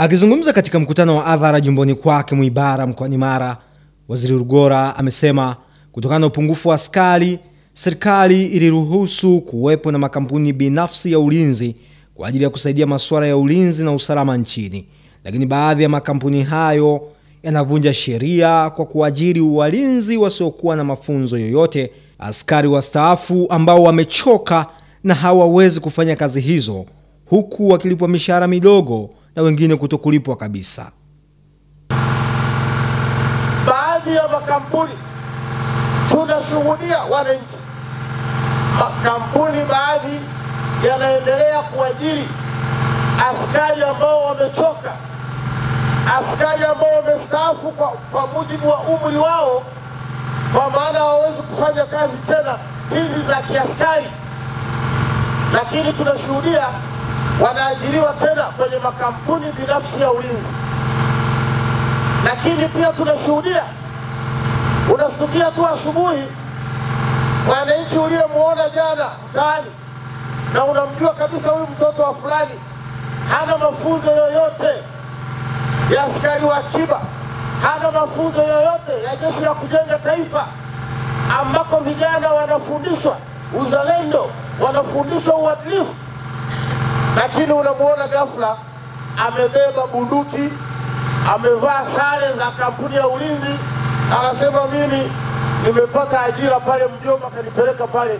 Akizungumza katika mkutano wa adhara jumboni kwake Mwibara mkoani Mara, Waziri Rugora amesema kutokana na upungufu wa askari, serikali iliruhusu kuwepo na makampuni binafsi ya ulinzi kwa ajili ya kusaidia masuala ya ulinzi na usalama nchini, lakini baadhi ya makampuni hayo yanavunja sheria kwa kuajiri walinzi wasiokuwa na mafunzo yoyote, askari wastaafu ambao wamechoka na hawawezi kufanya kazi hizo, huku wakilipwa mishahara midogo na wengine kutokulipwa kabisa. Baadhi ya makampuni tunashuhudia wananchi, makampuni baadhi yanaendelea kuajiri askari ambao wamechoka, askari ambao wamestaafu kwa, kwa mujibu wa umri wao, kwa maana hawawezi kufanya kazi tena hizi za kiaskari, lakini tunashuhudia wanaajiriwa tena kwenye makampuni binafsi ya ulinzi. Lakini pia tunashuhudia, unasikia tu asubuhi, mwananchi uliyemwona jana mtaani na unamjua kabisa huyu mtoto wa fulani hana mafunzo yoyote ya askari wa akiba, hana mafunzo yoyote ya jeshi la kujenga taifa, ambako vijana wanafundishwa uzalendo, wanafundishwa uadilifu, lakini unamwona ghafla amebeba bunduki, amevaa sare za kampuni ya ulinzi, anasema mimi nimepata ajira pale, mjomba kanipeleka pale,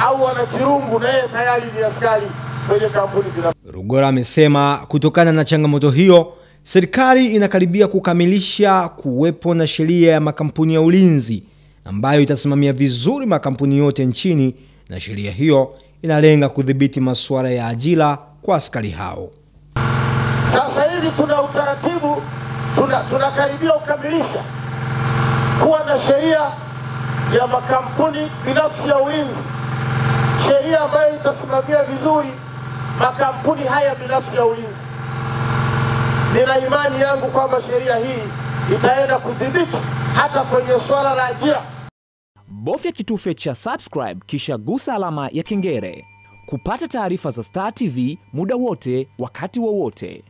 au ana kirungu naye tayari ni askari kwenye kampuni binafsi. Rugora amesema kutokana na changamoto hiyo, serikali inakaribia kukamilisha kuwepo na sheria ya makampuni ya ulinzi ambayo itasimamia vizuri makampuni yote nchini, na sheria hiyo inalenga kudhibiti masuala ya ajira kwa askari hao. Sasa hivi tuna utaratibu tunakaribia tuna, kukamilisha kuwa na sheria ya makampuni binafsi ya ulinzi, sheria ambayo itasimamia vizuri makampuni haya binafsi ya ulinzi. Nina imani yangu kwamba sheria hii itaenda kudhibiti hata kwenye swala la ajira. Bofya kitufe cha subscribe kisha gusa alama ya kengele kupata taarifa za Star TV muda wote, wakati wowote.